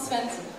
Svensson.